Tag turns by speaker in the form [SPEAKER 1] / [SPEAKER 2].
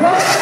[SPEAKER 1] Go!